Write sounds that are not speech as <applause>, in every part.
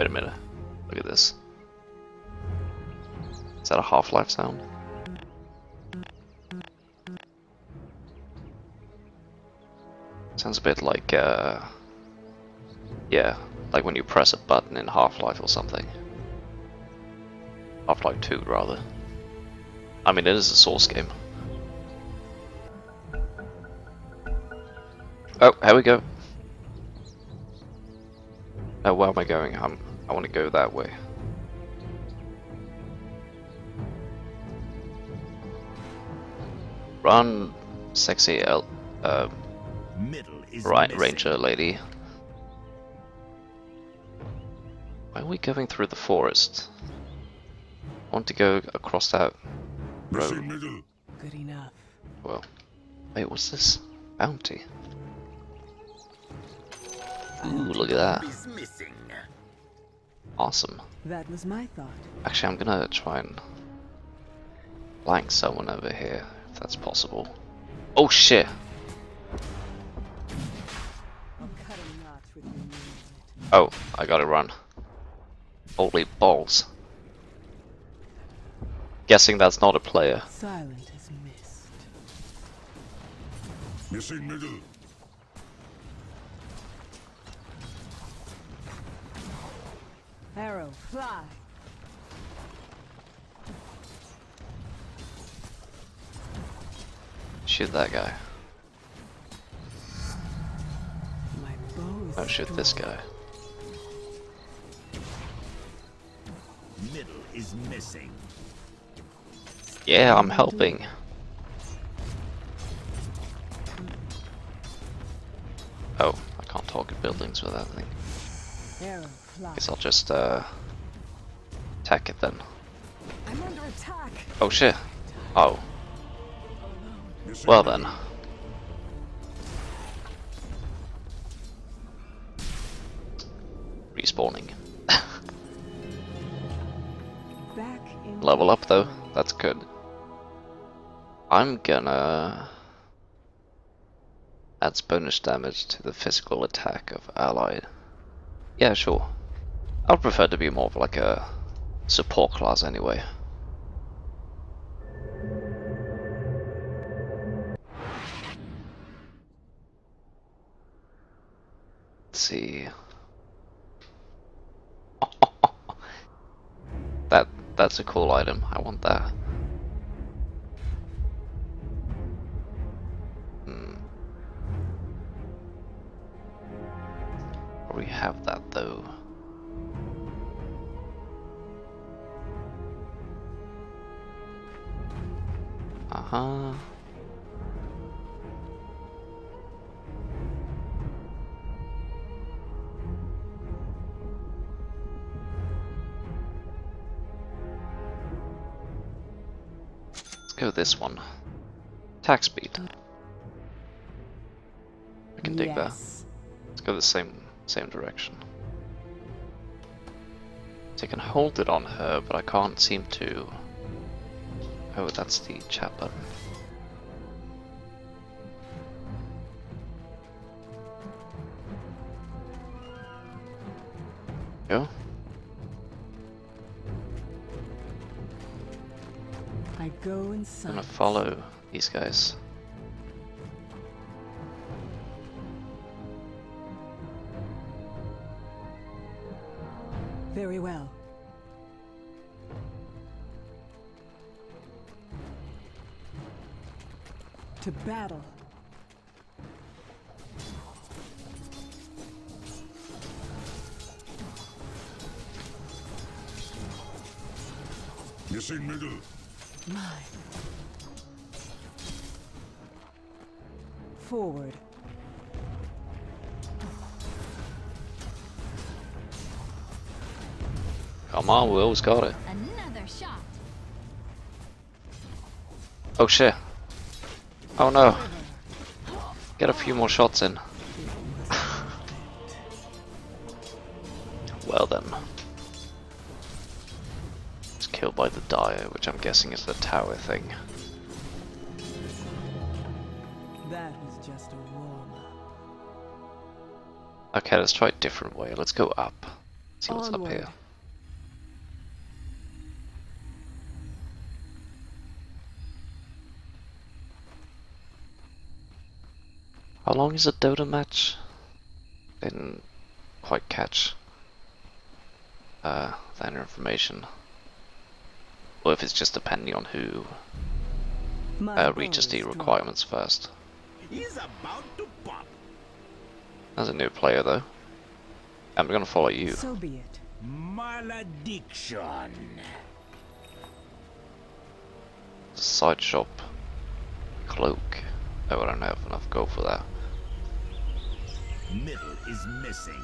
Wait a minute. Look at this. Is that a Half-Life sound? Sounds a bit like, uh... Yeah, like when you press a button in Half-Life or something. Half-Life 2, rather. I mean, it is a Source game. Oh, here we go. Oh, where am I going? I'm, I want to go that way. Run, sexy El uh, is right missing. ranger lady. Why are we going through the forest? I want to go across that road. Middle. Good enough. Well, wait, what's this? Bounty. Ooh, look at that. Is missing. Awesome. That was my thought. Actually, I'm gonna try and gank someone over here, if that's possible. Oh shit! I'll cut a notch with your name on it. Oh, I gotta run. Holy balls. Guessing that's not a player. Silent as mist. Missing middle. Arrow, fly. Shoot that guy. My bow is Oh, shoot this guy. Middle is missing. Yeah, I'm helping. Oh, I can't talk target buildings with that thing. Guess I'll just, uh, attack it then. I'm under attack. Oh shit. Oh, well then. Respawning. <laughs> Back in Level up though, that's good. I'm gonna... Adds bonus damage to the physical attack of allied. Yeah, sure. I'd prefer to be more of like a support class anyway. Let's see. <laughs> that that's a cool item. I want that. Have that though. Uh huh. Let's go this one. Attack speed. I can dig that. Let's go the same same direction. So I can hold it on her, but I can't seem to. Oh, that's the chat button. Go. I go in I'm gonna follow these guys. Very well. To battle. Missing middle. Mine. Forward. Come on, we always got it. Another shot. Oh shit. Oh no. Get a few more shots in. <laughs> well then. It's killed by the Dire, which I'm guessing is the tower thing. That was just a warm up. Okay, let's try a different way. Let's go up. See what's up here. How long is a Dota match? Didn't quite catch uh, that information. Or if it's just depending on who uh, reaches the requirements first. He's about to pop. As a new player though, I'm gonna follow you. So be it. Malediction. Side shop. Cloak. Oh, I don't have enough gold for that. Middle is missing.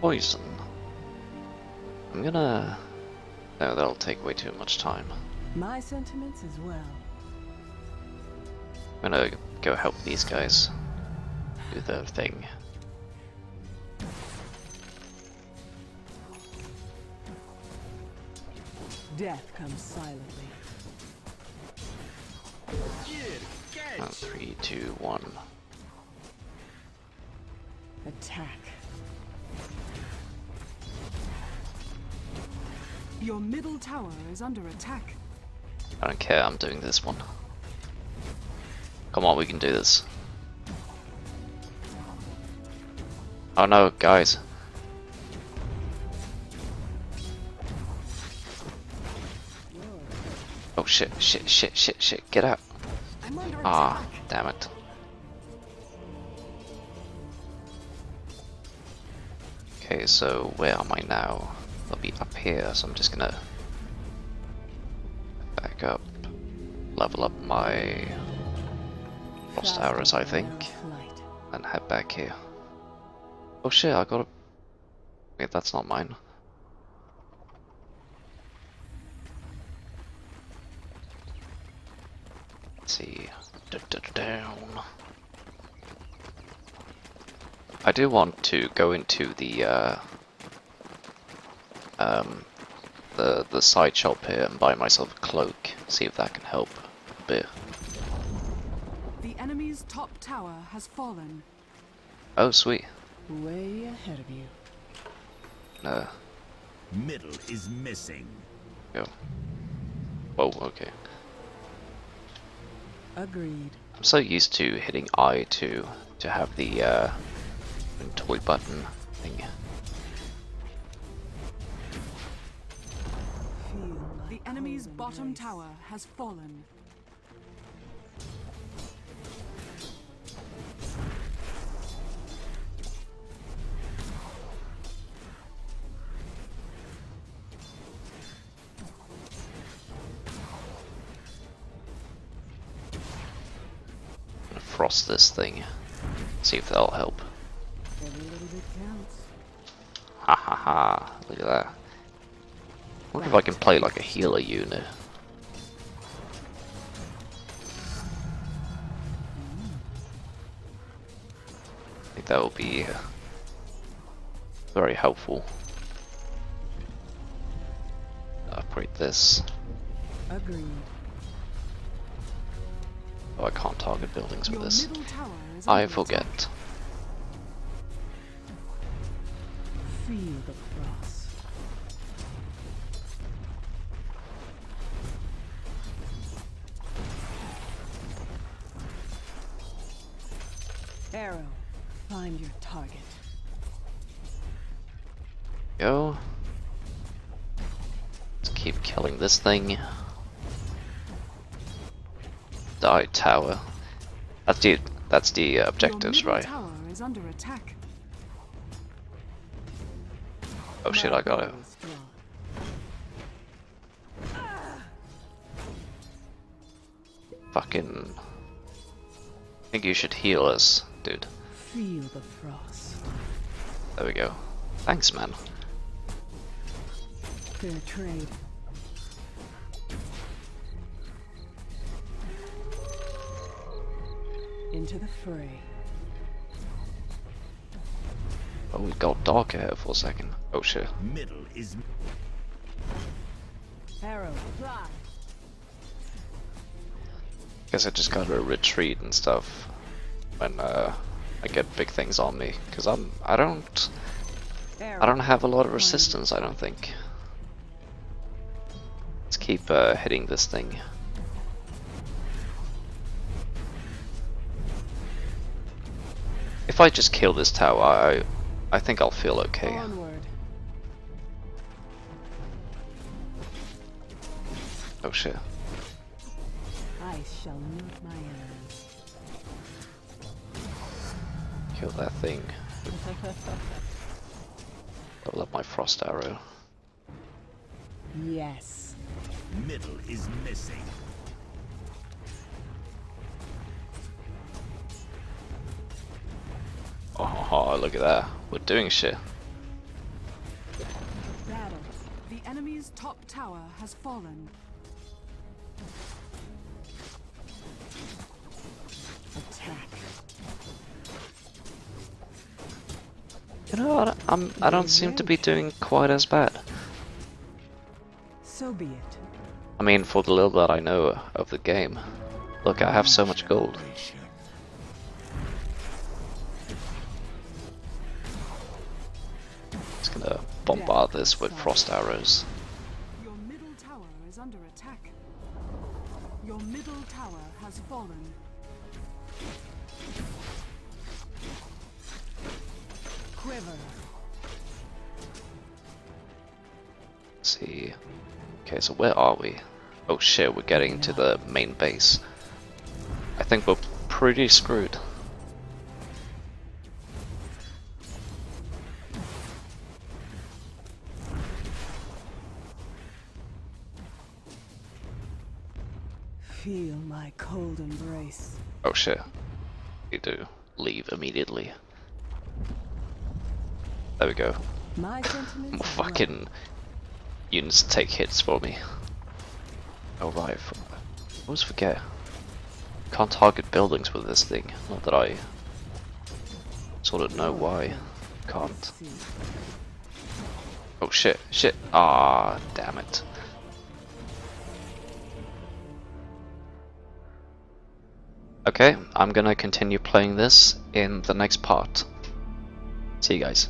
Poison. I'm gonna... No, that'll take way too much time. My sentiments as well. I'm gonna go help these guys do their thing. Death comes silently. Uh, three, two, one. Attack. Your middle tower is under attack. I don't care, I'm doing this one. Come on, we can do this. Oh no, guys. Shit, shit, shit, shit, shit, get out. Ah, damn it. Okay, so where am I now? I'll be up here, so I'm just gonna back up, level up my lost arrows, I think, and head back here. Oh shit, I got a. Wait, that's not mine. Let's see. Da, da, da, down. I do want to go into the uh, um, the the side shop here and buy myself a cloak. See if that can help a bit. The enemy's top tower has fallen. Oh sweet. Way ahead of you. No. Middle is missing. Go. Whoa. Okay. Agreed. I'm so used to hitting I to to have the uh, toy button thing. Feel The enemy's bottom tower has fallen. This thing. See if that'll help. Ha ha ha. Look at that. wonder if I can play like a healer unit. I think that will be very helpful. Upgrade this. Agreed. Oh, I can't target buildings with this. middle tower is I forget. Feel the frost. Arrow, find your target. Go. Let's keep killing this thing. Die tower. That's the that's the uh, objectives, right? tower is under attack. Oh shit, I got it. Fucking. I think you should heal us, dude. Feel the frost. There we go. Thanks, man. Fair trade. Into the fray. Oh, it got dark here for a second. Oh shit. Middle is Arrow, fly. Guess I just gotta retreat and stuff when uh, I get big things on me, cause I'm I don't I don't have a lot of resistance. I don't think. Let's keep uh, hitting this thing. If I just kill this tower, I I think I'll feel okay. Onward. Oh shit. I shall note my errors. Kill that thing. <laughs> Level up my frost arrow. Yes. Middle is missing. Oh, look at that. We're doing shit. Battle. The enemy's top tower has fallen. Attack. You know what? I'm I don't seem to be doing quite as bad. So be it. I mean, for the little that I know of the game. Look, I have so much gold. This with frost arrows. Your middle tower is under attack. Your middle tower has fallen. Quiver. Let's see. Okay, so where are we? Oh shit, we're getting to the main base. I think we're pretty screwed. Feel my cold embrace. Oh shit. Need do. leave immediately. There we go. My Fucking units take hits for me. Oh right, always forget. Can't target buildings with this thing. Not that I sort of know why. Can't. Oh shit, shit. Ah, damn it. Okay, I'm gonna continue playing this in the next part. See you guys.